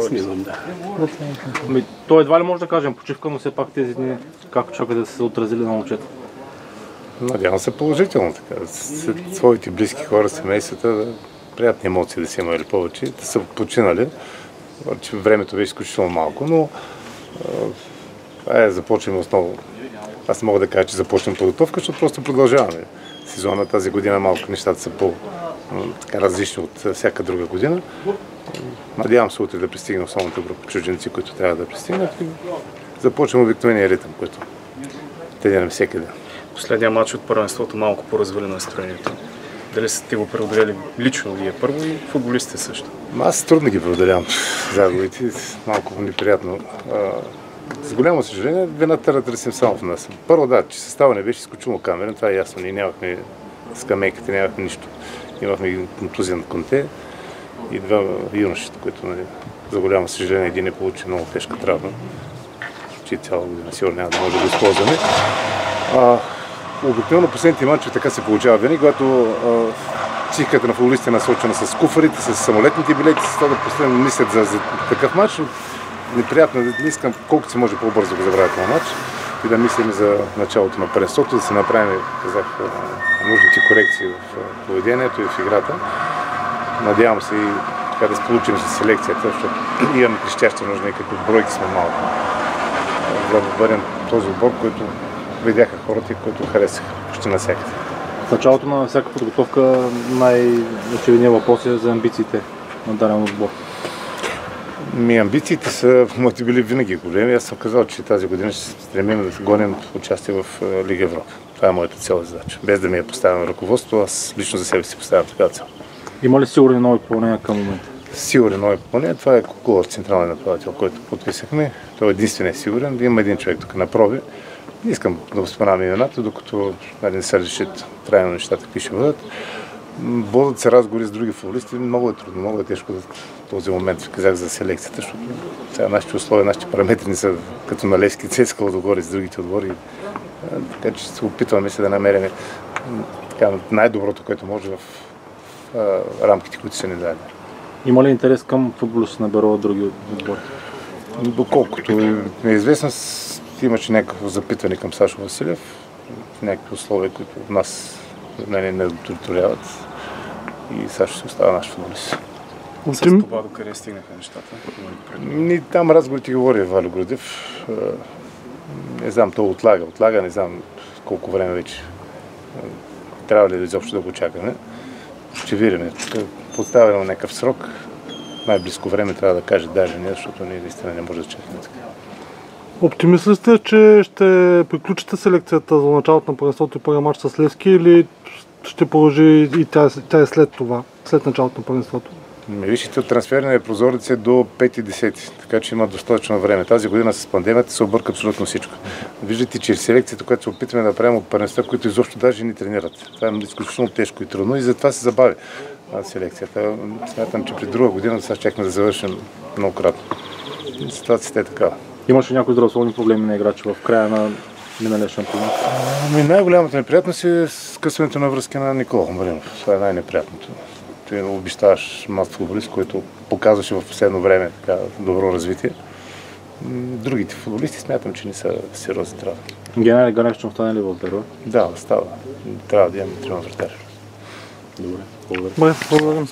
втори. Снимам, да. Ами, то едва ли може да кажем почивка, но все пак тези дни как очаквате да се отразили на момчета? Надявам се положително така. Своите близки хора, семействата, да, приятни емоции да си имали повече, да са починали. Че времето беше изключително малко, но айде започнем основно. Аз не мога да кажа, че започнем подготовка, защото просто продължаваме. Сезона тази година малко нещата са по така различни от всяка друга година. Надявам се утре да пристигне основната група чужденци, които трябва да пристигнат и започваме обикновения ритъм, който тренираме всеки ден. Последния матч от първенството малко по-развали настроението. Дали сте го преодолели лично вие първо и футболистите също? Аз трудно ги преодолявам загубите, малко неприятно. С голямо съжаление, вината да търсим само в нас. Първо да, че състава не беше изключително камерен, това е ясно. Ние нямахме скамейката, нямахме нищо. Имахме контузия на конте и два юношите, които нали, за голямо съжаление един не получи много тежка травма, че цяла година сигурно няма да може да го използваме. А, обикновено последните матчи така се получава винаги, когато психиката на футболистите е насочена с куфарите, с самолетните билети, с това да постоянно мислят за, за такъв матч. Неприятно, не искам колкото се може по-бързо да го забравя този матч и да мислим за началото на паренството, да се направим, казах, нужните корекции в поведението и в играта. Надявам се и така да сполучим с селекцията, защото имаме крещящи нужни, като бройки сме малко. За да бъдем този отбор, който видяха хората и които харесаха почти навсякъде. В началото на всяка подготовка най-очевидният въпрос е за амбициите на даден отбор. Ми амбициите са моите били винаги големи. Аз съм казал, че тази година ще се стремим да гоним участие в Лига Европа. Това е моята цел задача. Без да ми я поставям ръководство, аз лично за себе си поставям такава цел. Има ли сигурни нови попълнения към момента? Сигурен нови попълнения. Това е Кукулов, централен направител, който подписахме. Той е единствен е сигурен. Има един човек тук на проби. Не искам да го споменавам имената, докато не се решат трайно нещата, какви ще бъдат. Водят се разговори с други футболисти. Много е трудно, много е тежко да този момент казах за селекцията, защото сега нашите условия, нашите параметри не са като на Левски Цеска отгоре с другите отбори. Така че се опитваме се да намерим най-доброто, което може в, в рамките, които са ни дадени. Има ли интерес към футболиста на Беро от други отбори? Доколкото ми е известно, имаше някакво запитване към Сашо Василев, някакви условия, които от нас не, не удовлетворяват и Сашо си остава наш футболист. С това до къде стигнаха нещата? Ни, там разговорите говори Валю Грудев. Не знам, то отлага, отлага, не знам колко време вече. Трябва ли изобщо да го чакаме? Ще видим. Поставяме някакъв срок. Най-близко време трябва да каже даже не, защото ние наистина не може да чакаме така. Оптимист ли сте, че ще приключите селекцията за началото на първенството и първия матч с Левски или ще продължи и тя, тя е след това, след началото на първенството? Вижте, трансферния прозорец е до 5-10, така че има достатъчно време. Тази година с пандемията се обърка абсолютно всичко. Виждате, че селекцията, която се опитваме да направим от първенства, които изобщо даже ни тренират. Това е изключително тежко и трудно и затова се забави селекцията. Смятам, че при друга година сега чакаме да завършим многократно. Ситуацията е такава. Имаше някои здравословни проблеми на играчи в края на миналия шампионат? Ами най-голямата неприятност е скъсването на връзки на Никола Маринов. Това е най-неприятното. Той обещаваш млад футболист, който показваше в последно време така, добро развитие. Другите футболисти смятам, че не са сериозни трябва. Геннадий Ганев ще остане ли в Беро? Да, става. Трябва да имаме трима вратари. Добре, благодаря. Благодаря.